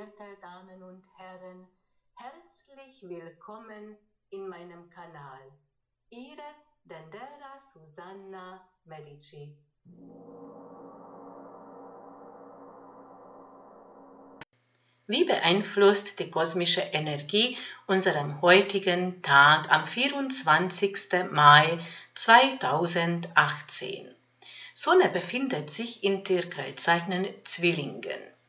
verehrte Damen und Herren, herzlich willkommen in meinem Kanal. Ihre Dendera Susanna Medici. Wie beeinflusst die kosmische Energie unserem heutigen Tag am 24. Mai 2018? Sonne befindet sich in Tierkreiszeichen Zwillingen.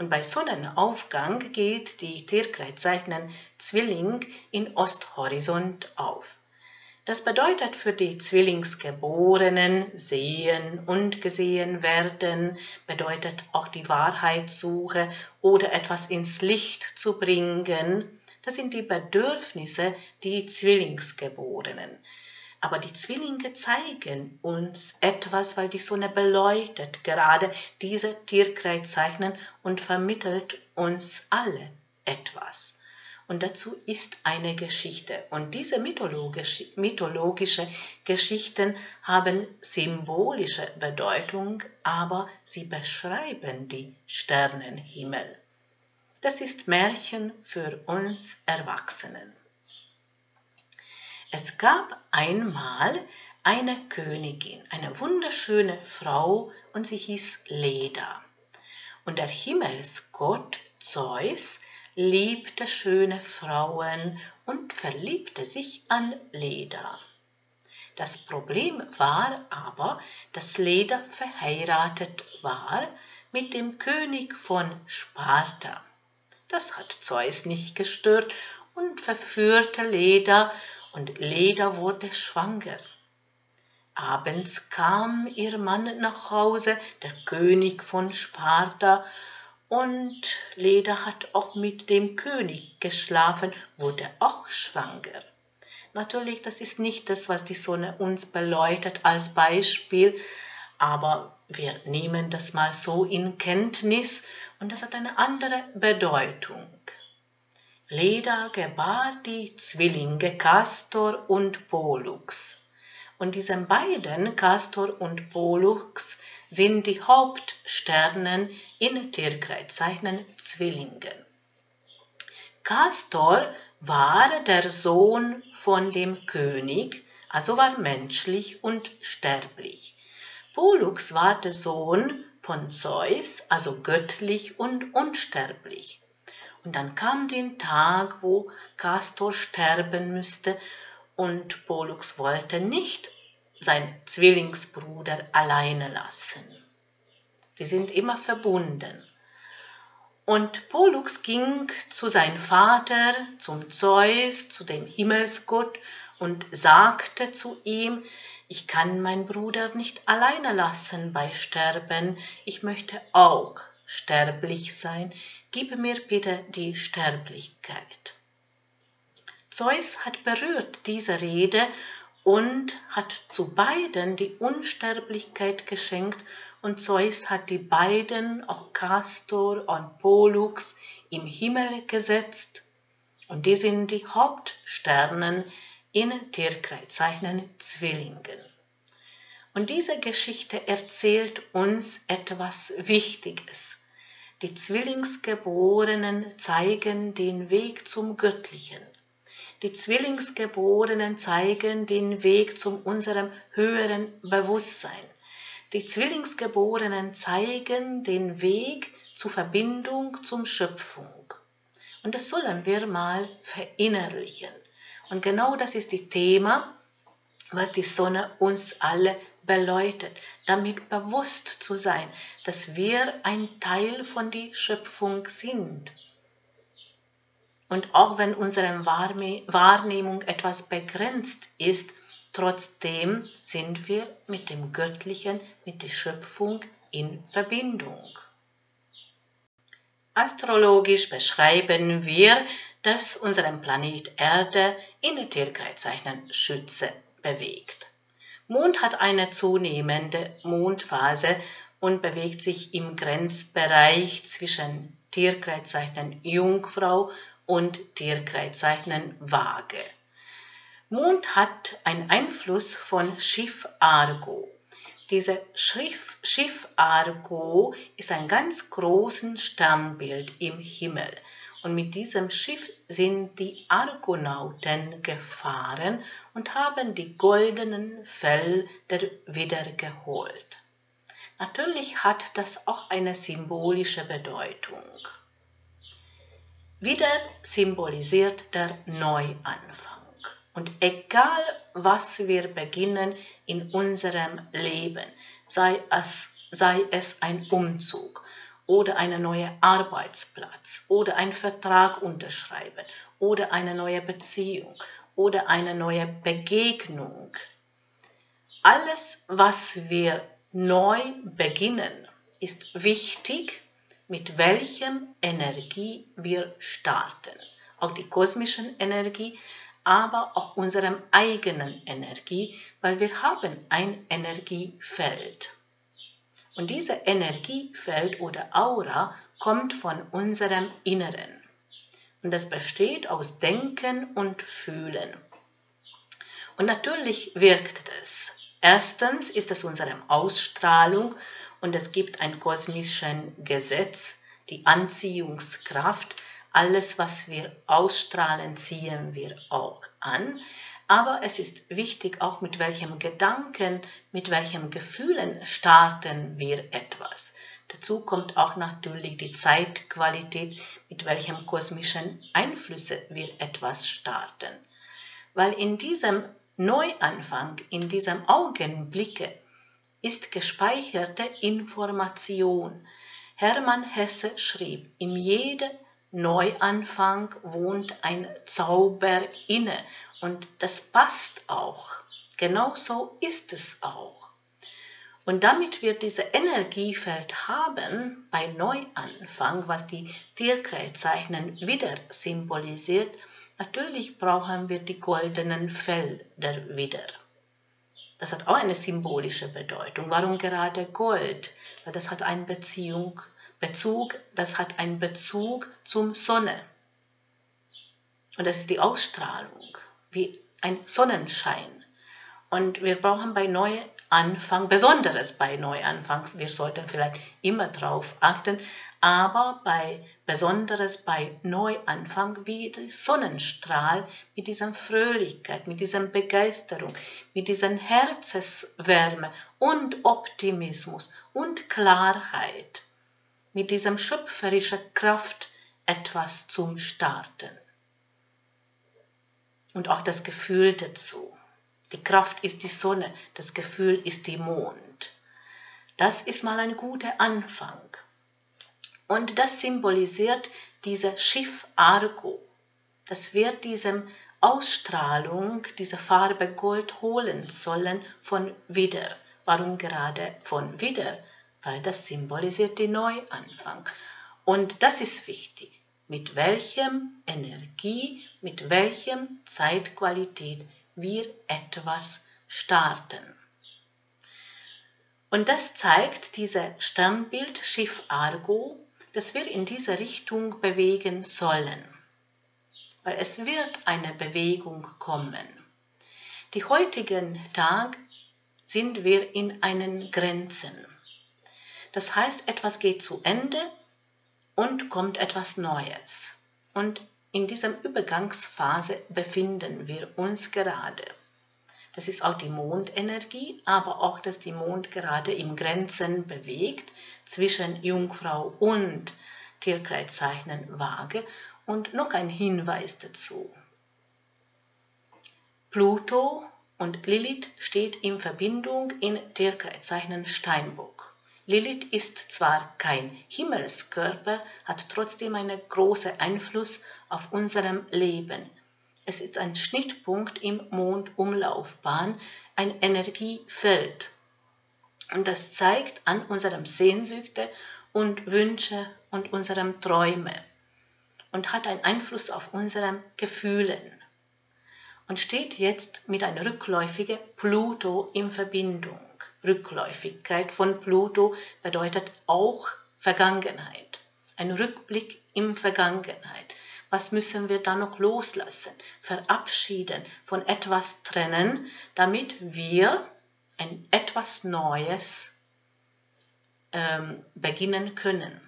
Und bei Sonnenaufgang geht die Tierkreiszeichen Zwilling in Osthorizont auf. Das bedeutet für die Zwillingsgeborenen sehen und gesehen werden, bedeutet auch die Wahrheitssuche oder etwas ins Licht zu bringen. Das sind die Bedürfnisse die Zwillingsgeborenen. Aber die Zwillinge zeigen uns etwas, weil die Sonne beleuchtet gerade diese Tierkreiszeichen und vermittelt uns alle etwas. Und dazu ist eine Geschichte. Und diese mythologische, mythologische Geschichten haben symbolische Bedeutung, aber sie beschreiben die Sternenhimmel. Das ist Märchen für uns Erwachsenen. Es gab einmal eine Königin, eine wunderschöne Frau, und sie hieß Leda. Und der Himmelsgott Zeus liebte schöne Frauen und verliebte sich an Leda. Das Problem war aber, dass Leda verheiratet war mit dem König von Sparta. Das hat Zeus nicht gestört und verführte Leda und Leda wurde schwanger. Abends kam ihr Mann nach Hause, der König von Sparta, und Leda hat auch mit dem König geschlafen, wurde auch schwanger. Natürlich, das ist nicht das, was die Sonne uns beleuchtet als Beispiel, aber wir nehmen das mal so in Kenntnis und das hat eine andere Bedeutung. Leda gebar die Zwillinge Castor und Pollux. Und diese beiden, Castor und Pollux, sind die Hauptsternen in Tierkreiszeichen Zwillingen. Castor war der Sohn von dem König, also war menschlich und sterblich. Pollux war der Sohn von Zeus, also göttlich und unsterblich. Und dann kam der Tag, wo Castor sterben müsste und Pollux wollte nicht seinen Zwillingsbruder alleine lassen. Die sind immer verbunden. Und Pollux ging zu seinem Vater, zum Zeus, zu dem Himmelsgott und sagte zu ihm, ich kann meinen Bruder nicht alleine lassen bei Sterben, ich möchte auch sterblich sein, gib mir bitte die Sterblichkeit. Zeus hat berührt diese Rede und hat zu beiden die Unsterblichkeit geschenkt und Zeus hat die beiden, auch Castor und Pollux, im Himmel gesetzt und die sind die Hauptsternen in Tierkreiszeichen Zwillingen. Und diese Geschichte erzählt uns etwas Wichtiges. Die Zwillingsgeborenen zeigen den Weg zum Göttlichen. Die Zwillingsgeborenen zeigen den Weg zu unserem höheren Bewusstsein. Die Zwillingsgeborenen zeigen den Weg zur Verbindung zum Schöpfung. Und das sollen wir mal verinnerlichen. Und genau das ist das Thema, was die Sonne uns alle beleuchtet, damit bewusst zu sein, dass wir ein Teil von der Schöpfung sind. Und auch wenn unsere Wahrnehmung etwas begrenzt ist, trotzdem sind wir mit dem Göttlichen, mit der Schöpfung in Verbindung. Astrologisch beschreiben wir, dass unseren Planet Erde in der Tierkreiszeichen Schütze bewegt. Mond hat eine zunehmende Mondphase und bewegt sich im Grenzbereich zwischen Tierkreiszeichen Jungfrau und Tierkreiszeichen Waage. Mond hat einen Einfluss von Schiff Argo. Dieses Schiff, Schiff Argo ist ein ganz großes Sternbild im Himmel. Und mit diesem Schiff sind die Argonauten gefahren und haben die goldenen Felder wiedergeholt. Natürlich hat das auch eine symbolische Bedeutung. Wieder symbolisiert der Neuanfang. Und egal, was wir beginnen in unserem Leben, sei es, sei es ein Umzug oder ein neuer Arbeitsplatz oder ein Vertrag unterschreiben oder eine neue Beziehung oder eine neue Begegnung. Alles, was wir neu beginnen, ist wichtig, mit welchem Energie wir starten. Auch die kosmischen Energie, aber auch unserem eigenen Energie, weil wir haben ein Energiefeld. Und dieses Energiefeld oder Aura kommt von unserem Inneren. Und das besteht aus Denken und Fühlen. Und natürlich wirkt es. Erstens ist es unsere Ausstrahlung und es gibt ein kosmisches Gesetz, die Anziehungskraft, alles, was wir ausstrahlen, ziehen wir auch an. Aber es ist wichtig auch, mit welchem Gedanken, mit welchem Gefühlen starten wir etwas. Dazu kommt auch natürlich die Zeitqualität, mit welchem kosmischen Einflüsse wir etwas starten. Weil in diesem Neuanfang, in diesem Augenblicke ist gespeicherte Information. Hermann Hesse schrieb, in jedem Neuanfang wohnt ein Zauber inne und das passt auch. Genau so ist es auch. Und damit wir dieses Energiefeld haben bei Neuanfang, was die Tierkreiszeichen wieder symbolisiert, natürlich brauchen wir die goldenen Felder wieder. Das hat auch eine symbolische Bedeutung. Warum gerade Gold? Weil das hat eine Beziehung Bezug, das hat einen Bezug zum Sonne. Und das ist die Ausstrahlung, wie ein Sonnenschein. Und wir brauchen bei Neuanfang, besonderes bei Neuanfang, wir sollten vielleicht immer darauf achten, aber bei besonderes bei Neuanfang wie der Sonnenstrahl mit dieser Fröhlichkeit, mit dieser Begeisterung, mit dieser Herzenswärme und Optimismus und Klarheit mit diesem schöpferischen Kraft etwas zum Starten. Und auch das Gefühl dazu. Die Kraft ist die Sonne, das Gefühl ist die Mond. Das ist mal ein guter Anfang. Und das symbolisiert dieses Schiff Argo. Das wird diesem Ausstrahlung, diese Farbe Gold holen sollen von wieder. Warum gerade von wieder? weil das symbolisiert den Neuanfang. Und das ist wichtig. Mit welchem Energie, mit welchem Zeitqualität wir etwas starten. Und das zeigt dieses Sternbild Schiff Argo, dass wir in diese Richtung bewegen sollen. Weil es wird eine Bewegung kommen. Die heutigen Tag sind wir in einen Grenzen. Das heißt, etwas geht zu Ende und kommt etwas Neues. Und in dieser Übergangsphase befinden wir uns gerade. Das ist auch die Mondenergie, aber auch, dass die Mond gerade im Grenzen bewegt zwischen Jungfrau und Tierkreiszeichen Waage. Und noch ein Hinweis dazu. Pluto und Lilith steht in Verbindung in Tierkreiszeichen Steinbock. Lilith ist zwar kein Himmelskörper, hat trotzdem einen großen Einfluss auf unserem Leben. Es ist ein Schnittpunkt im Mondumlaufbahn, ein Energiefeld. Und das zeigt an unserem Sehnsüchte und Wünsche und unserem Träume und hat einen Einfluss auf unsere Gefühlen und steht jetzt mit einem rückläufigen Pluto in Verbindung. Rückläufigkeit von Pluto bedeutet auch Vergangenheit. Ein Rückblick in Vergangenheit. Was müssen wir da noch loslassen, verabschieden, von etwas trennen, damit wir ein etwas Neues ähm, beginnen können.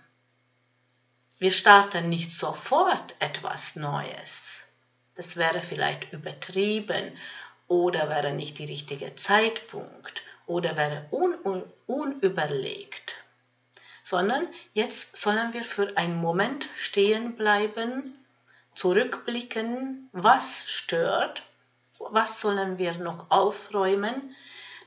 Wir starten nicht sofort etwas Neues. Das wäre vielleicht übertrieben oder wäre nicht der richtige Zeitpunkt oder wäre un un unüberlegt. Sondern jetzt sollen wir für einen Moment stehen bleiben, zurückblicken, was stört, was sollen wir noch aufräumen,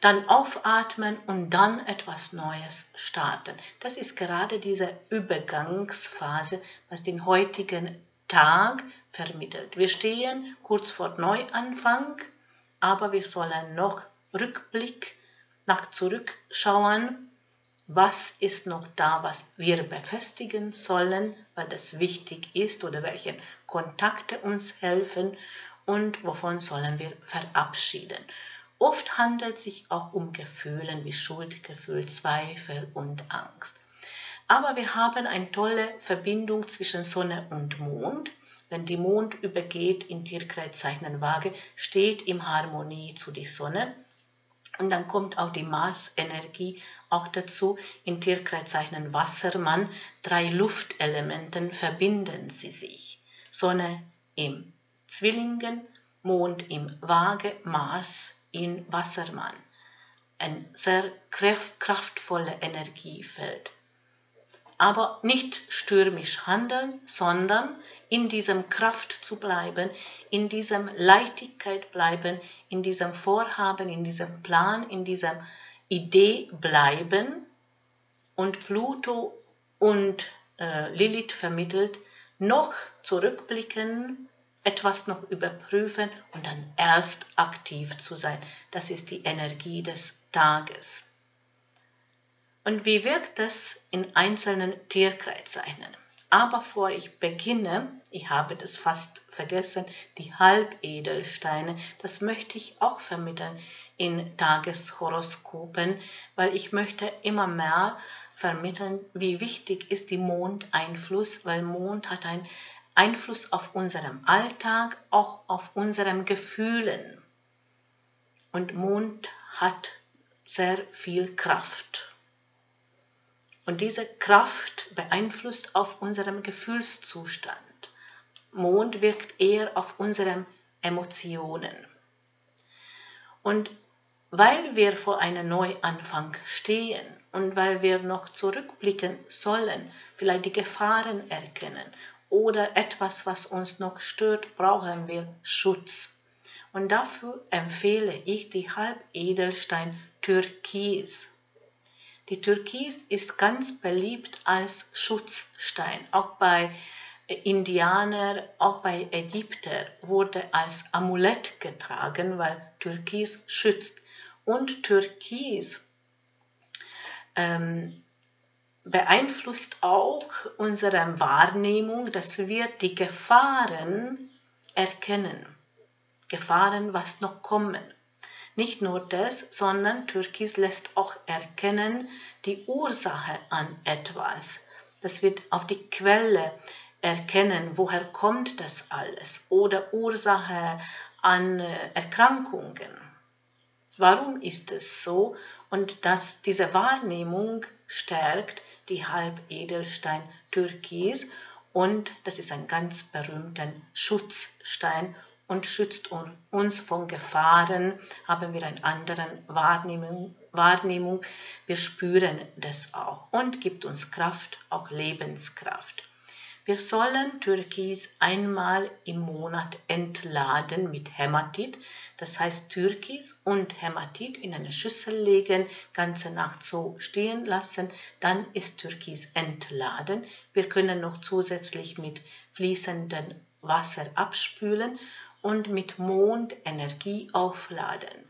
dann aufatmen und dann etwas Neues starten. Das ist gerade diese Übergangsphase, was den heutigen Tag vermittelt. Wir stehen kurz vor Neuanfang, aber wir sollen noch Rückblick nach zurückschauen, was ist noch da, was wir befestigen sollen, weil das wichtig ist oder welche Kontakte uns helfen und wovon sollen wir verabschieden. Oft handelt es sich auch um Gefühle wie Schuldgefühl, Zweifel und Angst. Aber wir haben eine tolle Verbindung zwischen Sonne und Mond. Wenn die Mond übergeht in Tierkreiszeichen Waage, steht in Harmonie zu die Sonne. Und dann kommt auch die Mars-Energie auch dazu. In Tierkreiszeichen Wassermann, drei Luftelementen verbinden sie sich. Sonne im Zwillingen, Mond im Waage, Mars in Wassermann. Ein sehr kraftvoller Energiefeld. Aber nicht stürmisch handeln, sondern in diesem Kraft zu bleiben, in diesem Leichtigkeit bleiben, in diesem Vorhaben, in diesem Plan, in dieser Idee bleiben. Und Pluto und äh, Lilith vermittelt, noch zurückblicken, etwas noch überprüfen und dann erst aktiv zu sein. Das ist die Energie des Tages. Und wie wirkt es in einzelnen Tierkreiszeichen? Aber bevor ich beginne, ich habe das fast vergessen, die Halbedelsteine, das möchte ich auch vermitteln in Tageshoroskopen, weil ich möchte immer mehr vermitteln, wie wichtig ist die Mondeinfluss, weil Mond hat einen Einfluss auf unseren Alltag, auch auf unseren Gefühlen. Und Mond hat sehr viel Kraft. Und diese Kraft beeinflusst auf unserem Gefühlszustand. Mond wirkt eher auf unsere Emotionen. Und weil wir vor einem Neuanfang stehen und weil wir noch zurückblicken sollen, vielleicht die Gefahren erkennen oder etwas, was uns noch stört, brauchen wir Schutz. Und dafür empfehle ich die Halbedelstein Türkis. Die Türkis ist ganz beliebt als Schutzstein. Auch bei Indianer, auch bei Ägypter wurde als Amulett getragen, weil Türkis schützt. Und Türkis ähm, beeinflusst auch unsere Wahrnehmung, dass wir die Gefahren erkennen. Gefahren, was noch kommen. Nicht nur das, sondern Türkis lässt auch erkennen die Ursache an etwas. Das wird auf die Quelle erkennen, woher kommt das alles oder Ursache an äh, Erkrankungen. Warum ist es so? Und dass diese Wahrnehmung stärkt die Halbedelstein Türkis und das ist ein ganz berühmter Schutzstein und schützt uns von Gefahren, haben wir eine andere Wahrnehmung, Wahrnehmung, wir spüren das auch und gibt uns Kraft, auch Lebenskraft. Wir sollen Türkis einmal im Monat entladen mit Hämatit, das heißt Türkis und Hämatit in eine Schüssel legen, ganze Nacht so stehen lassen, dann ist Türkis entladen. Wir können noch zusätzlich mit fließendem Wasser abspülen und mit Mondenergie aufladen.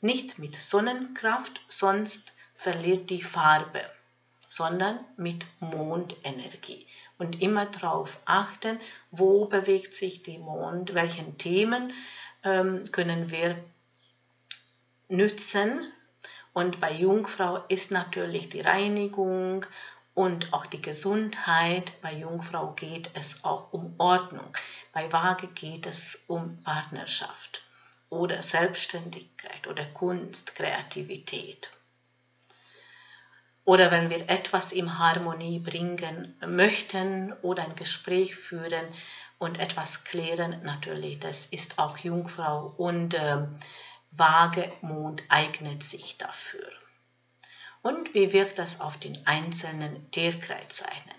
Nicht mit Sonnenkraft, sonst verliert die Farbe sondern mit Mondenergie. Und immer darauf achten, wo bewegt sich die Mond, welchen Themen ähm, können wir nützen. Und bei Jungfrau ist natürlich die Reinigung und auch die Gesundheit. Bei Jungfrau geht es auch um Ordnung. Bei Waage geht es um Partnerschaft. oder Selbstständigkeit oder Kunst, Kreativität. Oder wenn wir etwas in Harmonie bringen möchten oder ein Gespräch führen und etwas klären, natürlich, das ist auch Jungfrau und äh, Wagemond eignet sich dafür. Und wie wirkt das auf den einzelnen Tierkreiszeichen?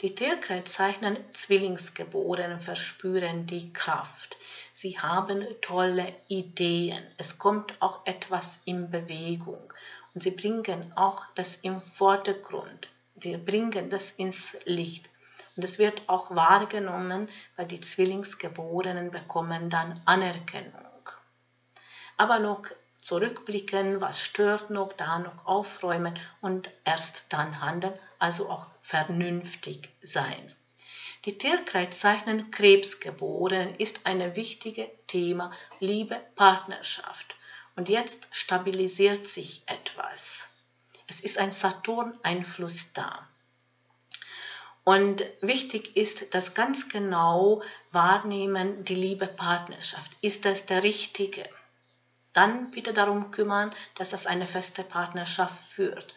Die Tierkreiszeichen Zwillingsgeborenen verspüren die Kraft. Sie haben tolle Ideen. Es kommt auch etwas in Bewegung. Und sie bringen auch das im Vordergrund. Sie bringen das ins Licht. Und es wird auch wahrgenommen, weil die Zwillingsgeborenen bekommen dann Anerkennung. Aber noch zurückblicken, was stört noch, da noch aufräumen und erst dann handeln, also auch vernünftig sein. Die Tierkreiszeichen Krebsgeboren ist ein wichtiges Thema Liebe, Partnerschaft. Und jetzt stabilisiert sich etwas. Es ist ein Saturn-Einfluss da. Und wichtig ist, dass ganz genau wahrnehmen, die liebe Partnerschaft. Ist das der richtige? Dann bitte darum kümmern, dass das eine feste Partnerschaft führt.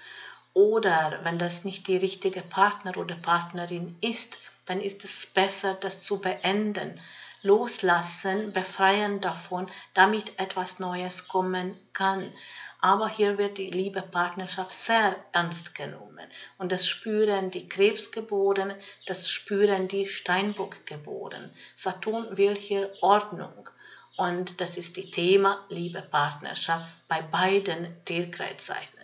Oder wenn das nicht die richtige Partner oder Partnerin ist, dann ist es besser, das zu beenden. Loslassen, befreien davon, damit etwas Neues kommen kann. Aber hier wird die liebe Partnerschaft sehr ernst genommen. Und das spüren die Krebsgeborenen, das spüren die Steinbockgeborenen. Saturn will hier Ordnung. Und das ist das Thema Liebe Partnerschaft bei beiden Tierkreiszeichen.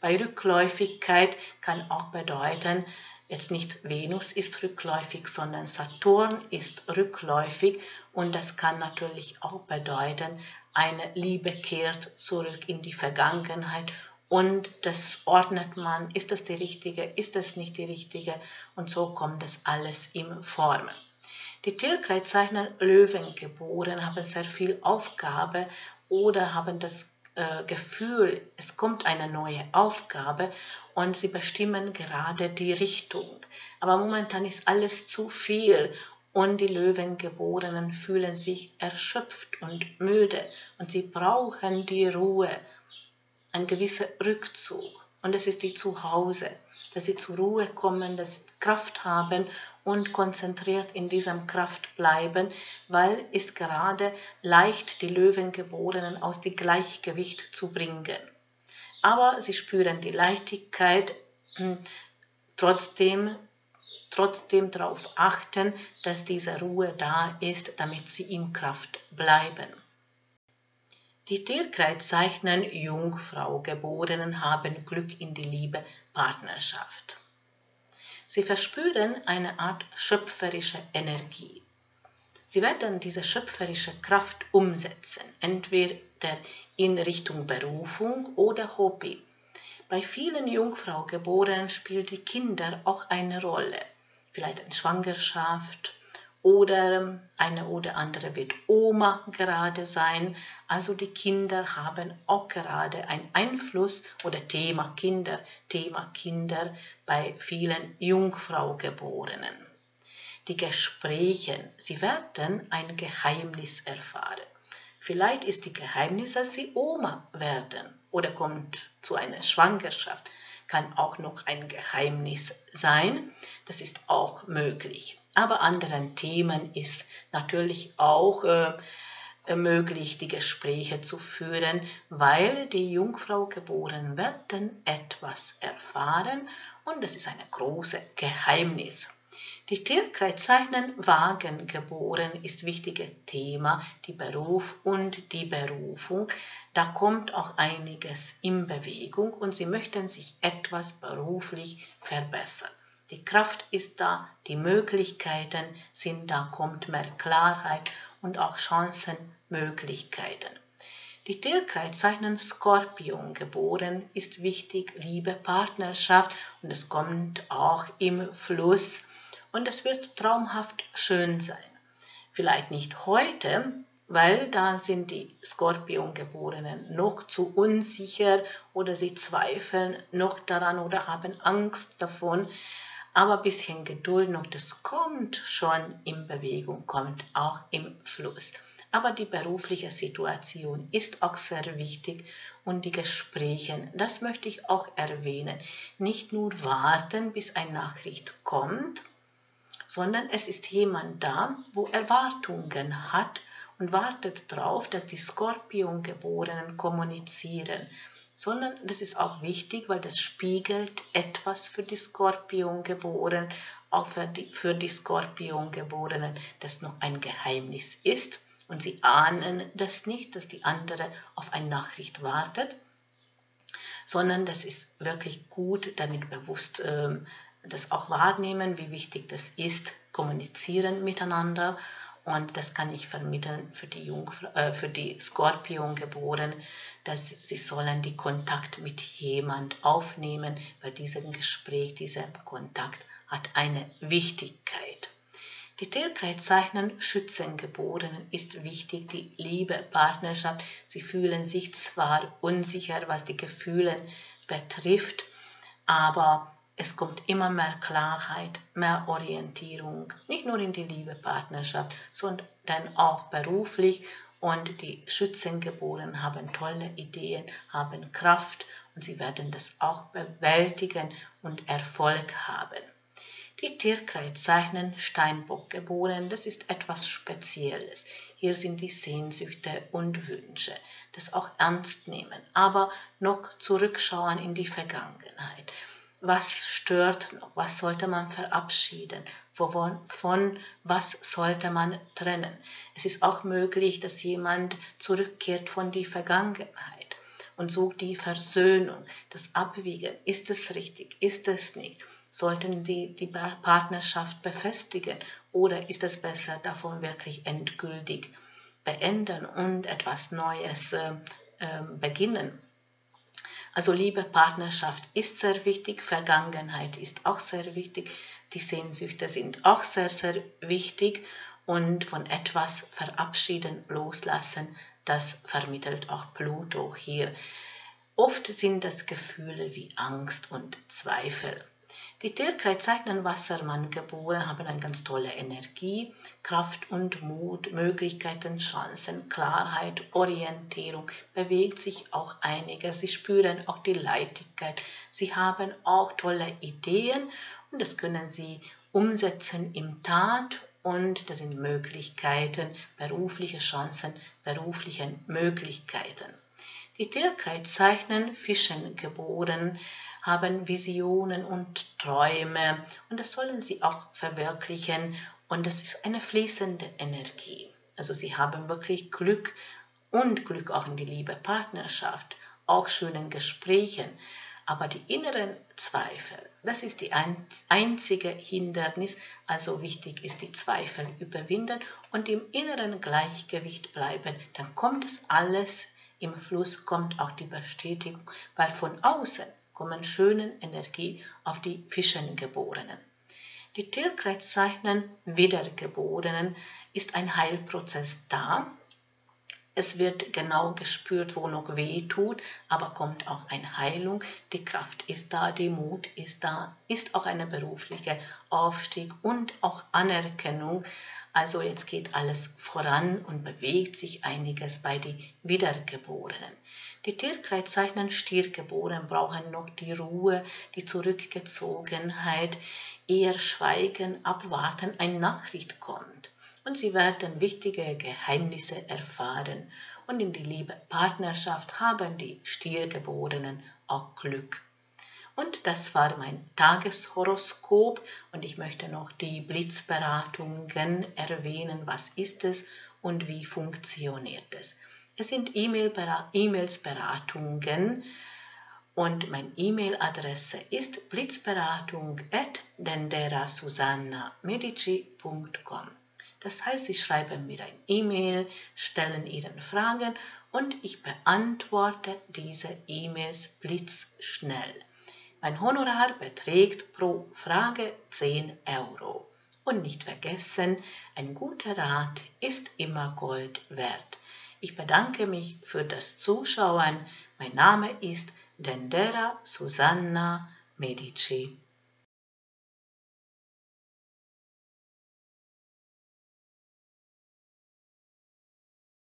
Bei Rückläufigkeit kann auch bedeuten, jetzt nicht Venus ist rückläufig, sondern Saturn ist rückläufig und das kann natürlich auch bedeuten, eine Liebe kehrt zurück in die Vergangenheit und das ordnet man, ist das die richtige, ist das nicht die richtige und so kommt das alles in Form. Die Tierkreiszeichner Löwen geboren haben sehr viel Aufgabe oder haben das äh, Gefühl, es kommt eine neue Aufgabe und sie bestimmen gerade die Richtung. Aber momentan ist alles zu viel und die Löwengeborenen fühlen sich erschöpft und müde und sie brauchen die Ruhe, einen gewissen Rückzug. Und es ist die Zuhause, dass sie zur Ruhe kommen, dass sie Kraft haben und konzentriert in diesem Kraft bleiben, weil ist gerade leicht die Löwengeborenen aus dem Gleichgewicht zu bringen. Aber sie spüren die Leichtigkeit, hm, trotzdem trotzdem darauf achten, dass diese Ruhe da ist, damit sie in Kraft bleiben. Die Tierkreiszeichen Jungfrau Geborenen haben Glück in die Liebe Partnerschaft. Sie verspüren eine Art schöpferische Energie. Sie werden diese schöpferische Kraft umsetzen, entweder in Richtung Berufung oder Hobby. Bei vielen Jungfraugeborenen spielt die Kinder auch eine Rolle. Vielleicht eine Schwangerschaft, oder eine oder andere wird Oma gerade sein. Also die Kinder haben auch gerade einen Einfluss oder Thema Kinder, Thema Kinder bei vielen Jungfraugeborenen. Die Gespräche, sie werden ein Geheimnis erfahren. Vielleicht ist die Geheimnis, dass sie Oma werden oder kommt zu einer Schwangerschaft. Kann auch noch ein Geheimnis sein. Das ist auch möglich aber anderen Themen ist natürlich auch äh, möglich, die Gespräche zu führen, weil die Jungfrau geboren werden etwas erfahren und das ist ein großes Geheimnis. Die Tierkreiszeichen Wagen geboren ist wichtiges Thema, die Beruf und die Berufung. Da kommt auch einiges in Bewegung und sie möchten sich etwas beruflich verbessern. Die Kraft ist da, die Möglichkeiten sind da, kommt mehr Klarheit und auch Chancenmöglichkeiten. Die Tierkreiszeichen Skorpion geboren ist wichtig, Liebe, Partnerschaft und es kommt auch im Fluss und es wird traumhaft schön sein. Vielleicht nicht heute, weil da sind die Skorpiongeborenen noch zu unsicher oder sie zweifeln noch daran oder haben Angst davon, aber ein bisschen Geduld noch, das kommt schon in Bewegung, kommt auch im Fluss. Aber die berufliche Situation ist auch sehr wichtig und die Gespräche, das möchte ich auch erwähnen. Nicht nur warten, bis eine Nachricht kommt, sondern es ist jemand da, wo Erwartungen hat und wartet darauf, dass die Skorpiongeborenen kommunizieren. Sondern das ist auch wichtig, weil das spiegelt etwas für die Skorpiongeborenen, auch für die, für die Skorpiongeborenen, das noch ein Geheimnis ist. Und sie ahnen das nicht, dass die andere auf eine Nachricht wartet, sondern das ist wirklich gut, damit bewusst ähm, das auch wahrnehmen, wie wichtig das ist, kommunizieren miteinander und das kann ich vermitteln für die, Jungfrau, äh, die Skorpiongeborenen, dass sie sollen die Kontakt mit jemand aufnehmen, weil diesem Gespräch, dieser Kontakt hat eine Wichtigkeit. Die Tierkreiszeichen Schützengeborenen ist wichtig, die Liebe, Partnerschaft. Sie fühlen sich zwar unsicher, was die Gefühle betrifft, aber es kommt immer mehr Klarheit, mehr Orientierung, nicht nur in die Liebe, Partnerschaft, sondern auch beruflich. Und die Schützengeborenen haben tolle Ideen, haben Kraft und sie werden das auch bewältigen und Erfolg haben. Die Tierkreiszeichen Steinbock-Geboren, das ist etwas Spezielles. Hier sind die Sehnsüchte und Wünsche, das auch ernst nehmen, aber noch zurückschauen in die Vergangenheit was stört was sollte man verabschieden, von, von was sollte man trennen. Es ist auch möglich, dass jemand zurückkehrt von der Vergangenheit und sucht die Versöhnung, das Abwiegen, ist es richtig, ist es nicht. Sollten die die Partnerschaft befestigen oder ist es besser, davon wirklich endgültig beenden und etwas Neues äh, äh, beginnen? Also Liebe, Partnerschaft ist sehr wichtig, Vergangenheit ist auch sehr wichtig, die Sehnsüchte sind auch sehr, sehr wichtig und von etwas verabschieden, loslassen, das vermittelt auch Pluto hier. Oft sind das Gefühle wie Angst und Zweifel. Die Tierkreiszeichen Wassermann geboren haben eine ganz tolle Energie, Kraft und Mut, Möglichkeiten, Chancen, Klarheit, Orientierung, bewegt sich auch einiges. Sie spüren auch die Leichtigkeit. Sie haben auch tolle Ideen und das können sie umsetzen im Tat und das sind Möglichkeiten, berufliche Chancen, berufliche Möglichkeiten. Die Tierkreiszeichen Fischen geboren haben Visionen und Träume und das sollen sie auch verwirklichen und das ist eine fließende Energie. Also sie haben wirklich Glück und Glück auch in die Liebe, Partnerschaft, auch schönen Gesprächen. Aber die inneren Zweifel, das ist die einzige Hindernis. Also wichtig ist die Zweifel überwinden und im inneren Gleichgewicht bleiben. Dann kommt es alles im Fluss, kommt auch die Bestätigung, weil von außen kommen schönen Energie auf die Fischengeborenen. Die Tierkreiszeichen Wiedergeborenen ist ein Heilprozess da. Es wird genau gespürt, wo noch weh tut, aber kommt auch eine Heilung. Die Kraft ist da, die Mut ist da, ist auch eine berufliche Aufstieg und auch Anerkennung also jetzt geht alles voran und bewegt sich einiges bei den Wiedergeborenen. Die Tierkreiszeichen Stiergeboren brauchen noch die Ruhe, die Zurückgezogenheit, eher schweigen, abwarten, eine Nachricht kommt. Und sie werden wichtige Geheimnisse erfahren. Und in die liebe Partnerschaft haben die Stiergeborenen auch Glück. Und das war mein Tageshoroskop und ich möchte noch die Blitzberatungen erwähnen. Was ist es und wie funktioniert es? Es sind E-Mails Beratungen und meine E-Mail-Adresse ist blitzberatung.denderasusanna.medici.com. Das heißt, Sie schreiben mir ein E-Mail, stellen Ihre Fragen und ich beantworte diese E-Mails blitzschnell. Mein Honorar beträgt pro Frage 10 Euro. Und nicht vergessen, ein guter Rat ist immer Gold wert. Ich bedanke mich für das Zuschauen. Mein Name ist Dendera Susanna Medici.